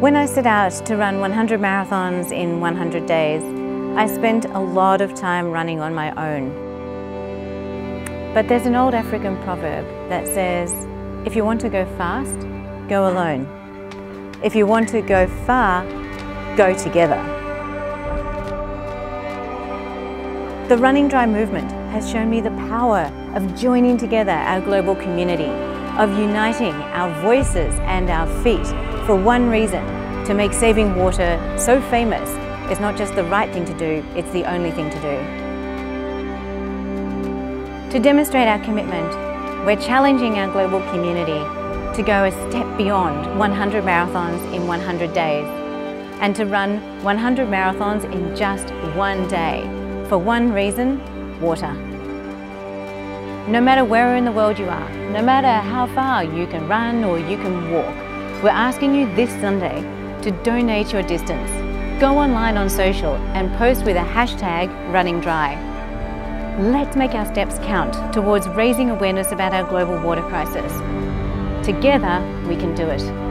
When I set out to run 100 marathons in 100 days, I spent a lot of time running on my own. But there's an old African proverb that says, if you want to go fast, go alone. If you want to go far, go together. The Running Dry movement has shown me the power of joining together our global community, of uniting our voices and our feet for one reason, to make saving water so famous is not just the right thing to do, it's the only thing to do. To demonstrate our commitment, we're challenging our global community to go a step beyond 100 marathons in 100 days and to run 100 marathons in just one day for one reason, water. No matter where in the world you are, no matter how far you can run or you can walk, we're asking you this Sunday to donate your distance. Go online on social and post with a hashtag running dry. Let's make our steps count towards raising awareness about our global water crisis. Together, we can do it.